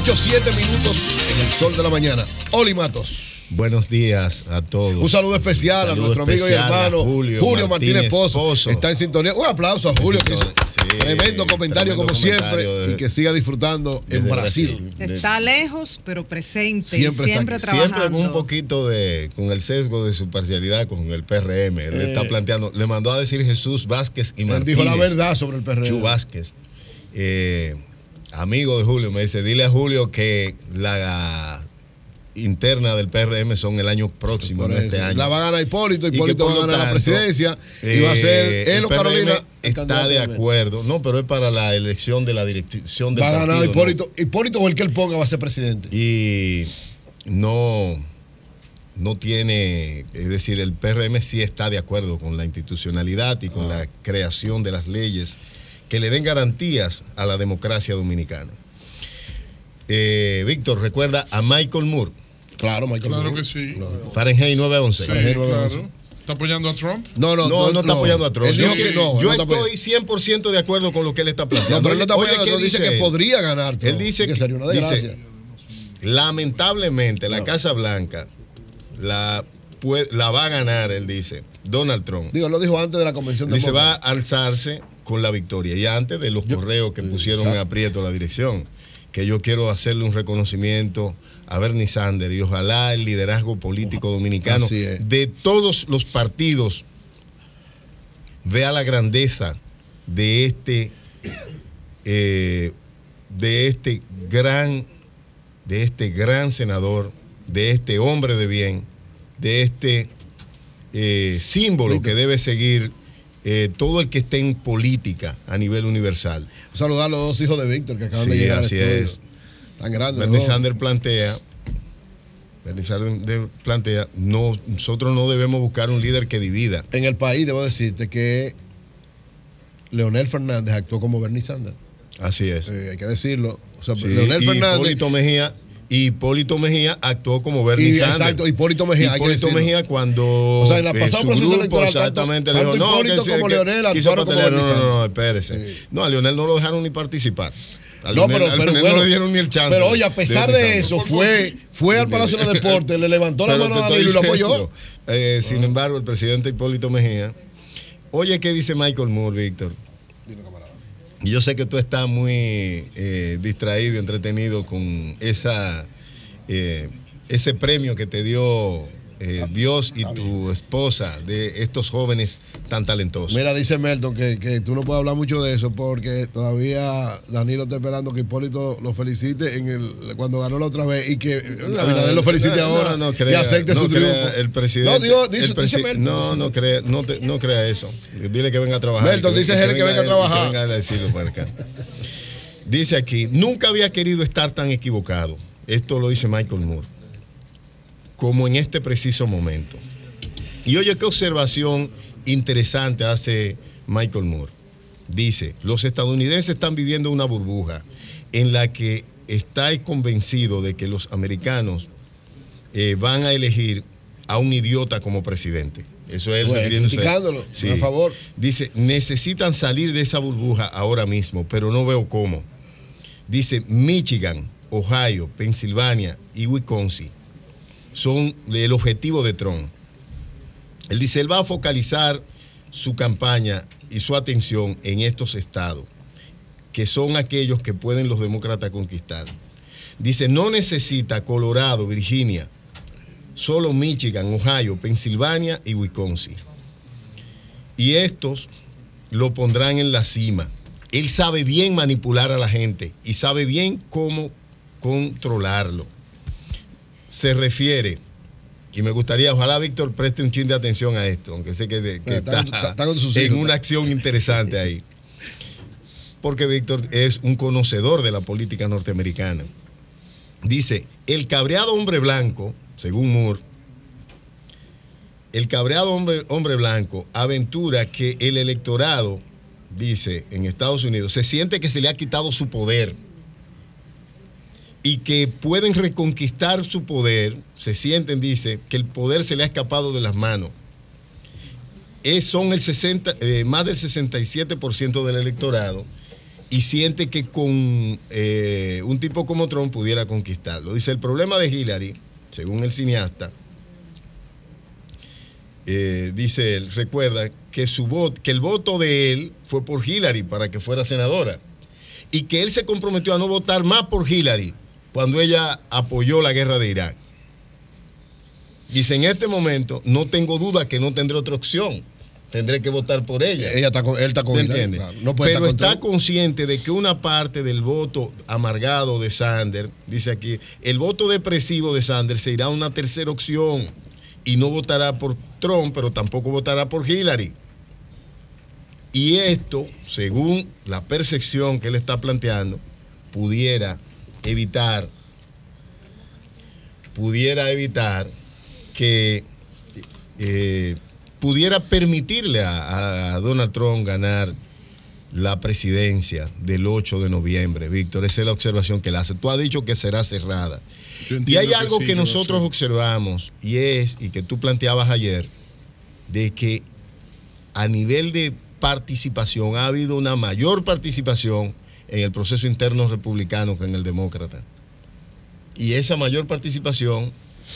8, 7 minutos en el sol de la mañana. Oli Matos. Buenos días a todos. Un saludo especial Saludo a nuestro amigo y hermano Julio Julio, Martínez, Martínez Pozo. Pozo. Está en sintonía. Un aplauso a Julio, que hizo Sí, tremendo comentario tremendo como comentario siempre de- y que siga disfrutando en Brasil. Está lejos, pero presente. Siempre y está siempre trabajando. Siempre con un poquito de, con el sesgo de su parcialidad con el PRM. Él Eh. está planteando, le mandó a decir Jesús Vázquez y Él Martínez. dijo la verdad sobre el PRM. Chu Vázquez. Eh, amigo de Julio, me dice, dile a Julio que la interna del PRM son el año próximo, no este año. La va a ganar Hipólito, Hipólito va a ganar la presidencia y va a eh, ser él el o PRM Carolina. Está de acuerdo. No, pero es para la elección de la dirección del Va a ganar. Hipólito. Hipólito o el que él ponga va a ser presidente. Y no, no tiene, es decir, el PRM sí está de acuerdo con la institucionalidad y con la creación de las leyes que le den garantías a la democracia dominicana. Eh, Víctor, recuerda a Michael Moore, Claro, Michael. Claro Moore. que sí. Fahrenheit 911. Sí, Fahrenheit claro. 911. ¿Está apoyando a Trump? No, no, No, no, está apoyando a Trump. Él dijo yo que no. yo no estoy apoyando. 100% de acuerdo con lo que él está planteando. No, pero él no está Oye, apoyando a ¿qué Trump. Dice que él? podría ganar. Trump. Él dice que que, sería una dice, desgracia. lamentablemente la No. Casa Blanca la, la va a ganar, él dice, Donald Trump. Digo, lo dijo antes de la convención de Dice, va a alzarse con la victoria. Y antes de los correos que pusieron en aprieto la dirección, que yo quiero hacerle un reconocimiento a Bernie Sanders y ojalá el liderazgo político dominicano de todos los partidos vea la grandeza de este eh, de este gran de este gran senador de este hombre de bien de este eh, símbolo que debe seguir eh, todo el que esté en política a nivel universal. Saludar a los dos hijos de Víctor que acaban de Sí, llegar. al así estudio. es. Tan grandes. Bernie. Sanders plantea, Bernie Sanders plantea, no, nosotros no debemos buscar un líder que divida. En el país, debo decirte que Leonel Fernández actuó como Bernie Sanders. Así es. Eh, hay que decirlo. O sea, Sí, Leonel Fernández. Hipólito Mejía, y Hipólito Mejía actuó como Bernie Y, Sanders. exacto, Hipólito Mejía, Hipólito. Mejía cuando O sea, en la eh, pasada su proceso grupo electoral, tanto- exactamente le dijo, tanto no, Hipólito que, como que Leonel quiso como patelar". no, no, no, espérese. No, a Leonel no lo dejaron ni participar. A No, Leonel- pero, a pero Leonel bueno, no le dieron ni el chance. Pero oye, a pesar de Bernie eso, fue, fue al Palacio de los Deportes, le levantó la mano a Danilo y lo apoyó. eh, sin embargo, el presidente Hipólito Mejía. Oye, ¿qué dice Michael Moore, Víctor? Yo sé que tú estás muy eh, distraído entretenido con esa, eh, ese premio que te dio eh, Dios y tu esposa de estos jóvenes tan talentosos. Mira, dice Melton que, que tú no puedes hablar mucho de eso porque todavía Danilo está esperando que Hipólito lo felicite en el, cuando ganó la otra vez y que Abinader lo felicite no, ahora no y crea, acepte no su triunfo. El presidente. No, digo, dice, el presi- dice Melton. no, no crea, no, te- no crea eso. Dile que venga a trabajar. Melton, que dice venga- él que venga a trabajar. Que venga a decirlo para acá. Dice aquí, nunca había querido estar tan equivocado. Esto lo dice Michael Moore. Como en este preciso momento. Y oye qué observación interesante hace Michael Moore. Dice, los estadounidenses están viviendo una burbuja en la que estáis convencidos de que los americanos eh, van a elegir a un idiota como presidente. Eso es Bueno, criticándolo, a favor. Dice, necesitan salir de esa burbuja ahora mismo, pero no veo cómo. Dice, Michigan, Ohio, Pensilvania y Wisconsin son el objetivo de Trump. Él dice, él va a focalizar su campaña y su atención en estos estados, que son aquellos que pueden los demócratas conquistar. Dice, no necesita Colorado, Virginia, solo Michigan, Ohio, Pensilvania y Wisconsin. Y estos lo pondrán en la cima. Él sabe bien manipular a la gente y sabe bien cómo controlarlo. Se refiere, y me gustaría, ojalá Víctor preste un chin de atención a esto, aunque sé que, Está- en una acción interesante ahí. Porque Víctor es un conocedor de la política norteamericana. Dice, el cabreado hombre blanco, según Moore, el cabreado hombre, hombre blanco aventura que el electorado, dice, en Estados Unidos, se siente que se le ha quitado su poder y que pueden reconquistar su poder, se sienten, dice, que el poder se le ha escapado de las manos. Es, son el 60, eh, más del 67% del electorado y siente que con eh, un tipo como Trump pudiera conquistarlo. Dice, el problema de Hillary, según el cineasta, eh, dice él, recuerda que, su que el voto de él fue por Hillary para que fuera senadora y que él se comprometió a no votar más por Hillary cuando ella apoyó la guerra de Irak. Dice, en este momento no tengo duda que no tendré otra opción. Tendré que votar por ella. Ella está él está con claro. No puede Pero estar está consciente de que una parte del voto amargado de Sanders, dice aquí, el voto depresivo de Sanders se irá a una tercera opción y no votará por Trump, pero tampoco votará por Hillary. Y esto, según la percepción que él está planteando, pudiera evitar, pudiera evitar que eh, pudiera permitirle a, a Donald Trump ganar la presidencia del 8 de noviembre, Víctor. Esa es la observación que él hace. Tú has dicho que será cerrada. Y hay algo sí, que nosotros sé. observamos y es, y que tú planteabas ayer, de que a nivel de participación ha habido una mayor participación en el proceso interno republicano que en el demócrata. Y esa mayor participación,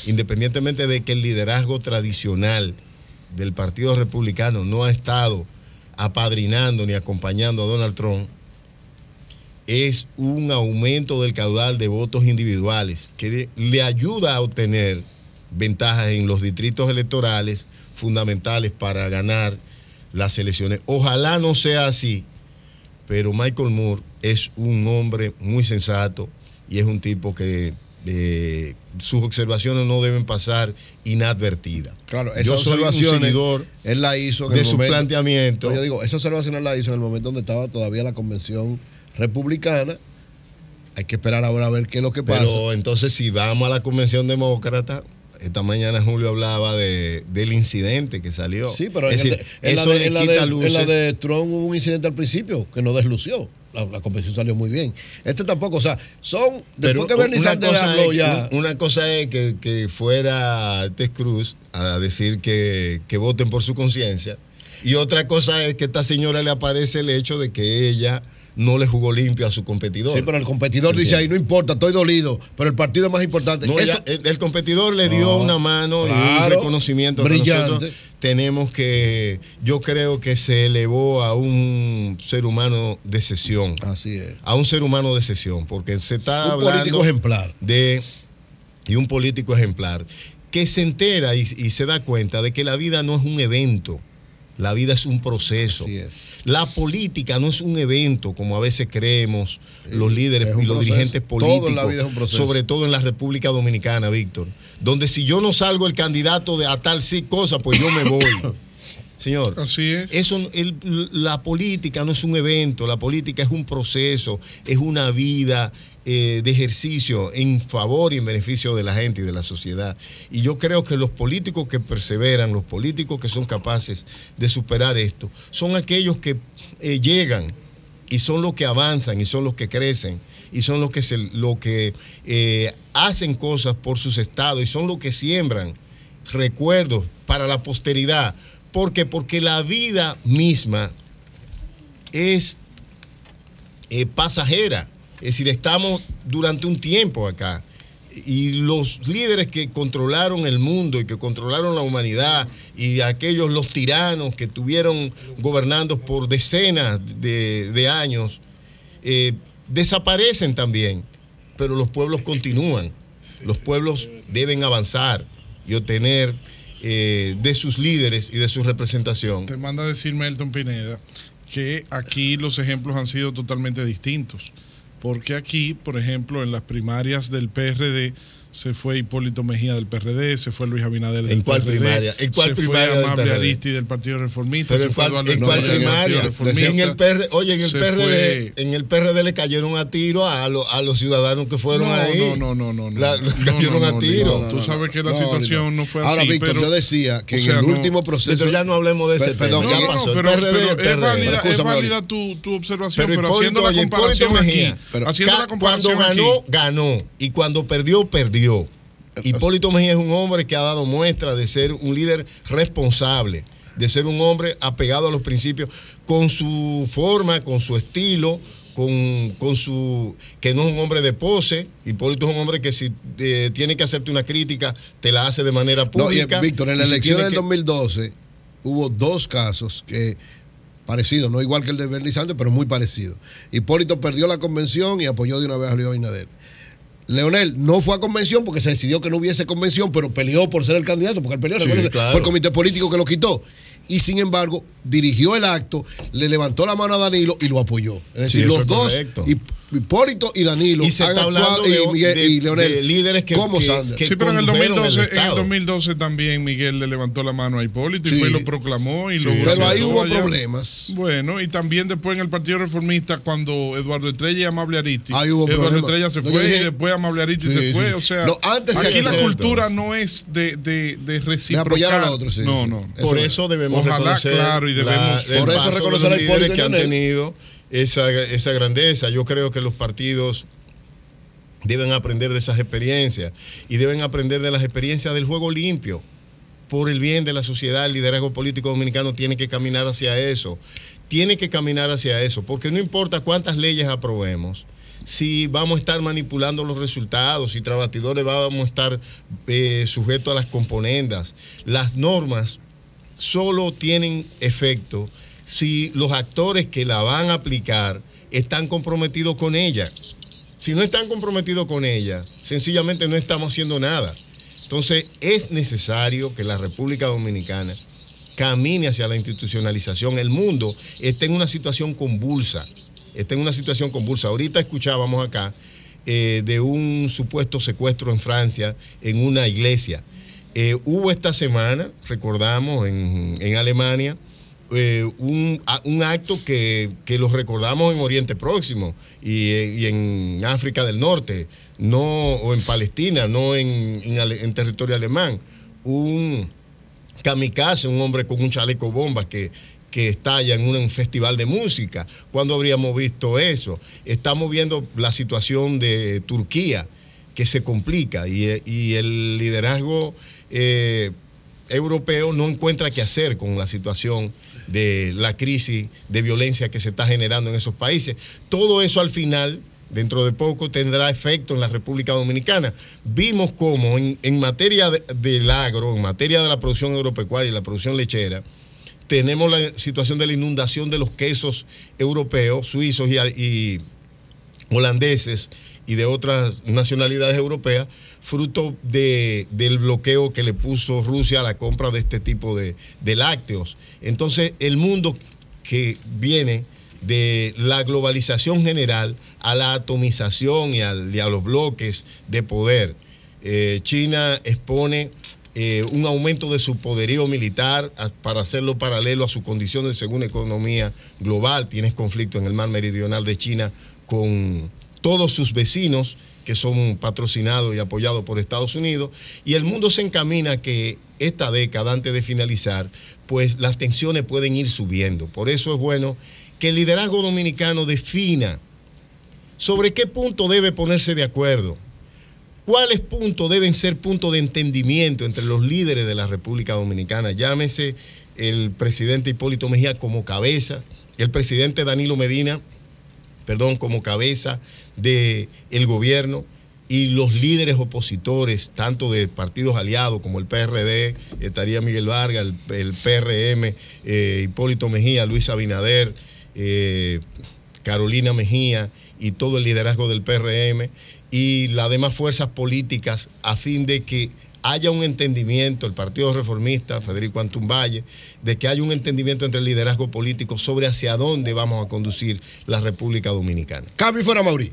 independientemente de que el liderazgo tradicional del Partido Republicano no ha estado apadrinando ni acompañando a Donald Trump, es un aumento del caudal de votos individuales que le ayuda a obtener ventajas en los distritos electorales fundamentales para ganar las elecciones. Ojalá no sea así, pero Michael Moore es un hombre muy sensato y es un tipo que eh, sus observaciones no deben pasar inadvertidas. Claro, Yo soy un observaciones seguidor él la hizo en de el su momento- planteamiento. Yo digo, esas observaciones la hizo en el momento donde estaba todavía la convención republicana. Hay que esperar ahora a ver qué es lo que pasa. Pero entonces, si vamos a la convención demócrata, esta mañana Julio hablaba de, del incidente que salió. sí, pero Es en, decir, en la de, en la quita de- en la de Trump hubo un incidente al principio que no deslució. La, la convención salió muy bien. Este tampoco, o sea, son. Después Pero que Bernie una Sanders cosa habló es- ya. Una cosa es que, que fuera Ted Cruz a decir que, que voten por su conciencia. Y otra cosa es que a esta señora le aparece el hecho de que ella no le jugó limpio a su competidor. Sí, pero el competidor dice ahí, no importa, estoy dolido, pero el partido es más importante. No, Eso- ella- el, el competidor le dio una mano y un reconocimiento brillante. tenemos que, yo creo que se elevó a un ser humano de sesión, Así es. a un ser humano de sesión, porque se está Un hablando político ejemplar. de y un político ejemplar que se entera y, y se da cuenta de que la vida no es un evento, la vida es un proceso. Así es. La política no es un evento, como a veces creemos los líderes y los proceso. dirigentes Todo políticos, en la vida es un proceso. sobre todo en la República Dominicana, Víctor, donde si yo no salgo el candidato de a tal sí cosa, pues yo me voy. Señor, Así es. eso, el- la política no es un evento, la política es un proceso, es una vida eh, de ejercicio en favor y en beneficio de la gente y de la sociedad. Y yo creo que los políticos que perseveran, los políticos que son capaces de superar esto, son aquellos que eh, llegan y son los que avanzan y son los que crecen y son los que, se, lo que eh, hacen cosas por sus estados y son los que siembran recuerdos para la posteridad. ¿Por qué? Porque la vida misma es pasajera. Es decir, estamos durante un tiempo acá. Y los líderes que controlaron el mundo y que controlaron la humanidad y aquellos, los tiranos que estuvieron gobernando por decenas de, años, eh, desaparecen también. Pero los pueblos continúan. Los pueblos deben avanzar y obtener eh, de sus líderes y de su representación. Te manda a decir Melton Pineda que aquí los ejemplos han sido totalmente distintos. Porque aquí, por ejemplo, en las primarias del PRD se fue Hipólito Mejía del PRD, se fue Luis Abinader del ¿En cuál PRD, primaria? ¿En cuál se primaria fue Amable? Aristi del Partido Reformista, Pero se en fue cuál, en primaria, en el PRD, oye, en el PRD, fue- en el PRD le cayeron a tiro a, lo- a los ciudadanos que fueron no, ahí. No, no, no, no. no. La- le No, cayeron no, a no, tiro. no, Tú sabes que la No, situación no. no fue Ahora, así. Víctor, pero, yo decía que o en sea, el no- último proceso. Pero ya no hablemos de ese Per- perdón, Ya no, pasó. pero, el PRD, pero el es válida, es Escúchame, válida tu, tu observación, Pero, haciendo la comparación Mejía, aquí, pero haciendo la comparación cuando ganó, ganó. Y cuando perdió, perdió. Hipólito Mejía es un hombre que ha dado muestra de ser un líder responsable, de ser un hombre apegado a los principios, con su forma, con su estilo, con, con su que no es un hombre de pose. Hipólito es un hombre que si eh, tiene que hacerte una crítica, te la hace de manera No, pública. Víctor, en la si elección del que- 2012 hubo dos casos que parecidos, no igual que el de Bernie Sanders, pero muy parecidos. Hipólito perdió la convención y apoyó de una vez a Luis Abinader. Leonel no fue a convención porque se decidió que no hubiese convención, pero peleó por ser el candidato, porque él peleó, Sí, recuérdese, claro. fue el comité político que lo quitó. Y sin embargo, dirigió el acto, le levantó la mano a Danilo y lo apoyó. Es decir, los es dos, Hipólito y Danilo, Y se han está hablando de- y, Miguel- de- y Leonel, de líderes que- como que- Sí, pero en el, condujeron el 2012, en el. 2012 también Miguel le levantó la mano a Hipólito y fue y lo proclamó y Sí, logró pero ahí hubo allá. problemas. Bueno, y también después en el Partido Reformista, cuando Eduardo Estrella y Amable Ariti, Ahí hubo Eduardo problemas. Estrella se No, fue dije- y después Amable Ariti Sí, se fue. sí. O sea, No, antes aquí se la cultura no es de, de, de reciprocar. apoyar al otro, sí, no, sí. no. Por Eso eso debemos Ojalá, reconocer claro, y debemos- la- Por eso de reconocer los líderes que han tenido esa, esa grandeza. Yo creo que los partidos deben aprender de esas experiencias y deben aprender de las experiencias del juego limpio. Por el bien de la sociedad, el liderazgo político dominicano tiene que caminar hacia eso. Tiene que caminar hacia eso, porque no importa cuántas leyes aprobemos, si vamos a estar manipulando los resultados, si tras bastidores vamos a estar eh, sujetos a las componendas. Las normas solo tienen efecto si los actores que la van a aplicar están comprometidos con ella. Si no están comprometidos con ella, sencillamente no estamos haciendo nada. Entonces es necesario que la República Dominicana camine hacia la institucionalización. El mundo está en una situación convulsa. Está en una situación convulsa. Ahorita escuchábamos acá eh, de un supuesto secuestro en Francia en una iglesia. Eh, hubo esta semana, recordamos, en, Alemania, eh, un, acto que, que lo recordamos en Oriente Próximo y, eh, y en África del Norte, no, o en Palestina, no en, en territorio alemán. Un kamikaze, un hombre con un chaleco bomba que, estalla en un festival de música. ¿Cuándo habríamos visto eso? Estamos viendo la situación de Turquía, que se complica y el liderazgo eh, europeo no encuentra qué hacer con la situación de la crisis de violencia que se está generando en esos países. Todo eso al final, dentro de poco, tendrá efecto en la República Dominicana. Vimos cómo en, materia de- del agro, en materia de la producción agropecuaria y la producción lechera, tenemos la situación de la inundación de los quesos europeos, suizos y, y holandeses y de otras nacionalidades europeas, fruto de- del bloqueo que le puso Rusia a la compra de este tipo de, de lácteos. Entonces, el mundo que viene de la globalización general a la atomización y, al- a los bloques de poder. Eh, China expone eh, un aumento de su poderío militar para hacerlo paralelo a su condición de segunda economía global. Tienes conflicto en el mar meridional de China con todos sus vecinos que son patrocinados y apoyados por Estados Unidos. Y el mundo se encamina a que esta década, antes de finalizar, pues las tensiones pueden ir subiendo. Por eso es bueno que el liderazgo dominicano defina sobre qué punto debe ponerse de acuerdo. ¿Cuáles puntos deben ser puntos de entendimiento entre los líderes de la República Dominicana? Llámese el presidente Hipólito Mejía como cabeza, el presidente Danilo Medina, perdón, como cabeza del el gobierno y los líderes opositores, tanto de partidos aliados como el PRD, estaría Miguel Vargas, el, el PRM, eh, Hipólito Mejía, Luis Abinader, eh, Carolina Mejía y todo el liderazgo del PRM y las demás fuerzas políticas a fin de que haya un entendimiento, el Partido Reformista, Federico Antumballe, de que haya un entendimiento entre el liderazgo político sobre hacia dónde vamos a conducir la República Dominicana. Cambio fuera Mauri.